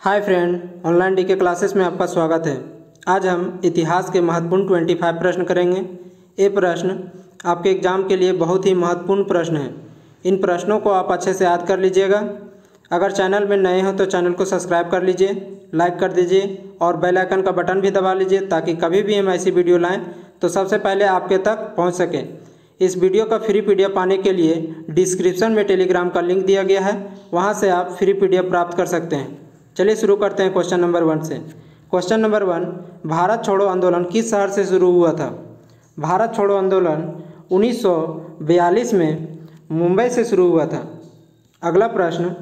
Hi friend online D K classes में आपका स्वागत है। आज हम इतिहास के महत्वपूर्ण 25 प्रश्न करेंगे। ये प्रश्न आपके एग्ज़ाम के लिए बहुत ही महत्वपूर्ण प्रश्न है। इन प्रश्नों को आप अच्छे से याद कर लीजिएगा। अगर चैनल में नए हो तो चैनल को सब्सक्राइब कर लीजिए लाइक कर दीजिए और बेल आइकन का बटन भी दबा लीजिए ताकि कभी भी हम ऐसी वीडियो लाएँ तो सबसे पहले आपके तक पहुँच सकें। इस वीडियो का फ्री पीडीएफ पाने के लिए डिस्क्रिप्शन में टेलीग्राम का लिंक दिया गया है। वहाँ से आप फ्री पीडीएफ प्राप्त कर सकते हैं। चलिए शुरू करते हैं क्वेश्चन नंबर वन से। Question number one, Bharat Chhodo Andolan किस शहर से शुरू हुआ था? भारत छोड़ो आंदोलन 1942 में मुंबई से शुरू हुआ था। अगला प्रश्न,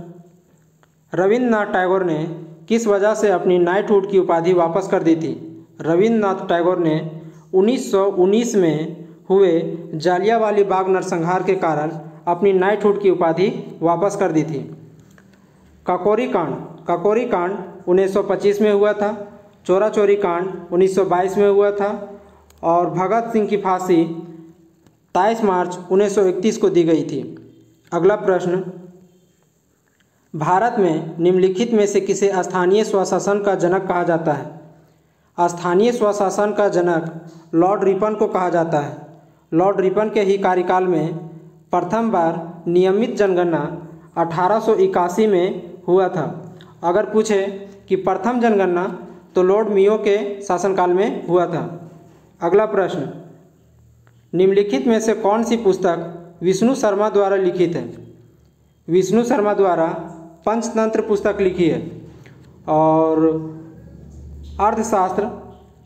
रविन्द्रनाथ टैगोर ने किस वजह से अपनी नाइटहुड की उपाधि वापस कर दी थी? रविन्द्रनाथ टैगोर ने 1919 में हुए जालियावाली बाग नरसंहार के कारण अपनी नाइटहुड की उपाधि वापस कर दी थी। काकोरी कांड। काकोरी कांड 1925 में हुआ था। चोरा चोरी कांड 1922 में हुआ था। और भगत सिंह की फांसी 23 मार्च 1931 को दी गई थी। अगला प्रश्न। भारत में निम्नलिखित में से किसे स्थानीय स्वशासन का जनक कहा जाता है? स्थानीय स्वशासन का जनक लॉर्ड रिपन को कहा जाता है। लॉर्ड रिपन के ही कार्यकाल में प्रथम बार नियमित जनगणना अठारह सौ इक्यासी में हुआ था। अगर पूछे कि प्रथम जनगणना तो लॉर्ड मियो के शासनकाल में हुआ था। अगला प्रश्न, निम्नलिखित में से कौन सी पुस्तक विष्णु शर्मा द्वारा लिखित है? विष्णु शर्मा द्वारा पंचतंत्र पुस्तक लिखी है और अर्थशास्त्र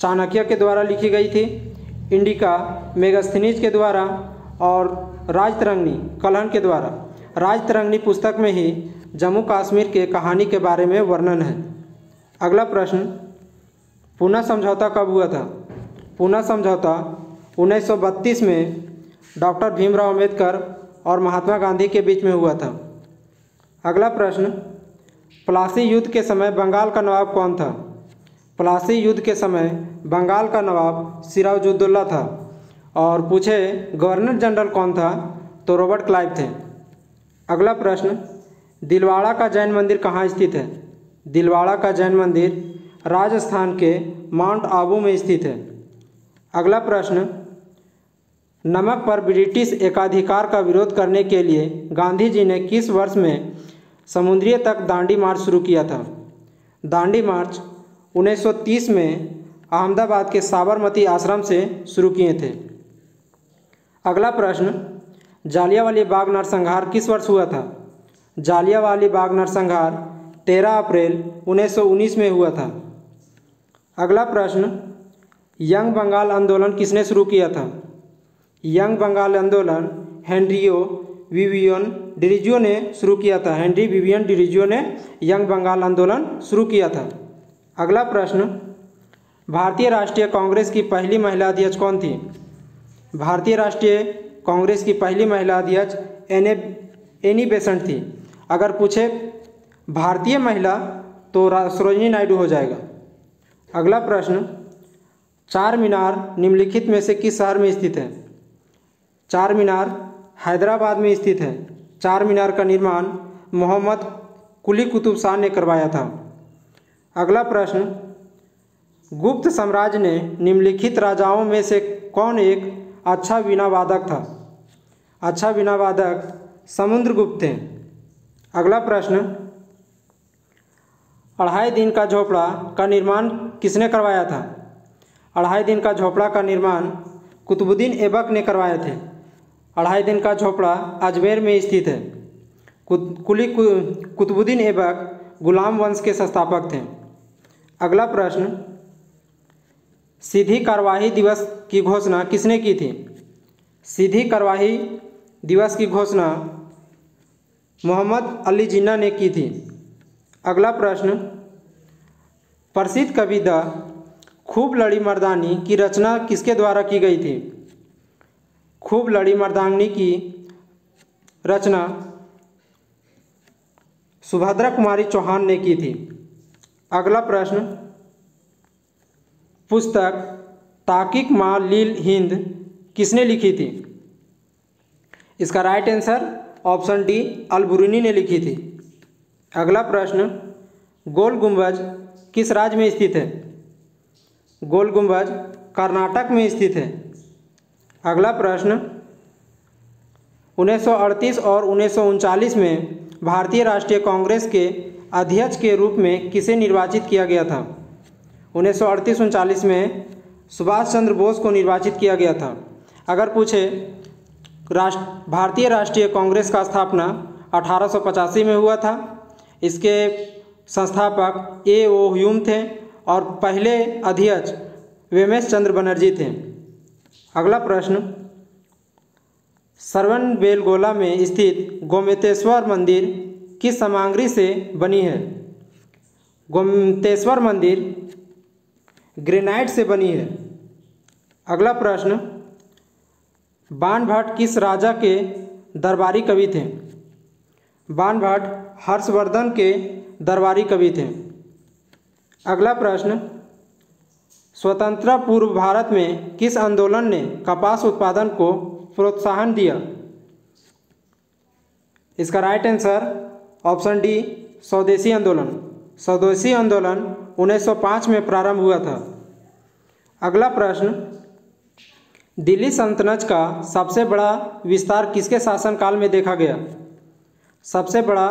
चाणक्य के द्वारा लिखी गई थी, इंडिका मेगास्थनीज के द्वारा और राजतरंगनी कलहन के द्वारा। राजतरंगनी पुस्तक में ही जम्मू कश्मीर के कहानी के बारे में वर्णन है। अगला प्रश्न, पुनः समझौता कब हुआ था? पुनः समझौता 1932 में डॉक्टर भीमराव अंबेडकर और महात्मा गांधी के बीच में हुआ था। अगला प्रश्न, प्लासी युद्ध के समय बंगाल का नवाब कौन था? प्लासी युद्ध के समय बंगाल का नवाब सिराजुद्दौला था और पूछे गवर्नर जनरल कौन था? तो रॉबर्ट क्लाइव थे। अगला प्रश्न दिलवाड़ा का जैन मंदिर कहाँ स्थित है? दिलवाड़ा का जैन मंदिर राजस्थान के माउंट आबू में स्थित है। अगला प्रश्न, नमक पर ब्रिटिश एकाधिकार का विरोध करने के लिए गांधी जी ने किस वर्ष में समुद्रीय तक दांडी मार्च शुरू किया था? दांडी मार्च 1930 में अहमदाबाद के साबरमती आश्रम से शुरू किए थे। अगला प्रश्न, जालियावाली बाग नरसंहार किस वर्ष हुआ था? जालियावाली बाग नरसंहार 13 अप्रैल 1919 में हुआ था। अगला प्रश्न, यंग बंगाल आंदोलन किसने शुरू किया था? यंग बंगाल आंदोलन हेनरियो विवियन डिरिजियो ने शुरू किया था। हेनरी विवियन डिरिजियो ने यंग बंगाल आंदोलन शुरू किया था। अगला प्रश्न, भारतीय राष्ट्रीय कांग्रेस की पहली महिला अध्यक्ष कौन थी? भारतीय राष्ट्रीय कांग्रेस की पहली महिला अध्यक्ष एन एनी बेसेंट थी। अगर पूछे, भारतीय महिला? तो सरोजनी नायडू हो जाएगा। अगला प्रश्न, चार मीनार निम्नलिखित में से किस शहर में स्थित है? चार मीनार हैदराबाद में स्थित है। चार मीनार का निर्माण मोहम्मद कुली कुतुब शाह ने करवाया था। अगला प्रश्न, गुप्त साम्राज्य ने निम्नलिखित राजाओं में से कौन एक अच्छा वीणा वादक था? अच्छा वीणा वादक समुद्रगुप्त थे अगला प्रश्न, अढ़ाई दिन का झोपड़ा का निर्माण किसने करवाया था? अढ़ाई दिन का झोपड़ा का निर्माण कुतुबुद्दीन ऐबक ने करवाए थे। अढ़ाई दिन का झोपड़ा अजमेर में स्थित है। कुली कुतुबुद्दीन ऐबक गुलाम वंश के संस्थापक थे। अगला प्रश्न, सीधी कार्यवाही दिवस की घोषणा किसने की थी? सीधी कार्यवाही दिवस की घोषणा मोहम्मद अली जिन्ना ने की थी। अगला प्रश्न, प्रसिद्ध कविता खूब लड़ी मर्दानी की रचना किसके द्वारा की गई थी? खूब लड़ी मर्दानी की रचना सुभद्रा कुमारी चौहान ने की थी। अगला प्रश्न, पुस्तक ताकिक माँ लील हिंद किसने लिखी थी? इसका right answer option D Alberuni ने लिखी थी। अगला प्रश्न, गोल गुंबज किस राज्य में स्थित है? गोल गुंबज कर्नाटक में स्थित है। अगला प्रश्न 1938 और उन्नीस में भारतीय राष्ट्रीय कांग्रेस के अध्यक्ष के रूप में किसे निर्वाचित किया गया था? उन्नीस सौ अड़तीस में सुभाष चंद्र बोस को निर्वाचित किया गया था। अगर पूछे राष्ट्र, भारतीय राष्ट्रीय कांग्रेस का स्थापना अठारह सौ पचासी में हुआ था। इसके संस्थापक ए ओ ह्यूम थे और पहले अध्यक्ष वेमेश चंद्र बनर्जी थे। अगला प्रश्न, सरवन बेलगोला में स्थित गोमतेश्वर मंदिर किस सामग्री से बनी है? गोमतेश्वर मंदिर ग्रेनाइट से बनी है। अगला प्रश्न बाण भट्ट किस राजा के दरबारी कवि थे? बाण भट्ट हर्षवर्धन के दरबारी कवि थे। अगला प्रश्न स्वतंत्रता पूर्व भारत में किस आंदोलन ने कपास उत्पादन को प्रोत्साहन दिया? इसका राइट आंसर ऑप्शन डी स्वदेशी आंदोलन। स्वदेशी आंदोलन 1905 में प्रारंभ हुआ था। अगला प्रश्न दिल्ली सल्तनत का सबसे बड़ा विस्तार किसके शासनकाल में देखा गया? सबसे बड़ा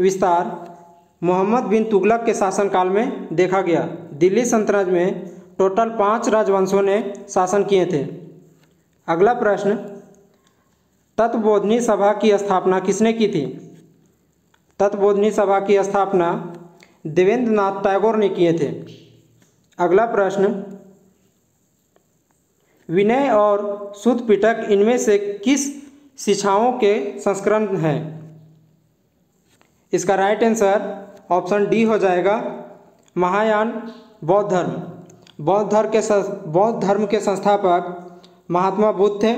विस्तार मोहम्मद बिन तुगलक के शासनकाल में देखा गया। दिल्ली सल्तनत में टोटल पाँच राजवंशों ने शासन किए थे। अगला प्रश्न, तत्वबोधनी सभा की स्थापना किसने की थी? तत्वबोधनी सभा की स्थापना देवेंद्र नाथ टैगोर ने किए थे। अगला प्रश्न विनय और शुद्ध पिटक इनमें से किस शिक्षाओं के संस्करण हैं? इसका राइट आंसर ऑप्शन डी हो जाएगा, महायान बौद्ध धर्म। बौद्ध धर्म के बौद्ध धर्म के संस्थापक महात्मा बुद्ध थे।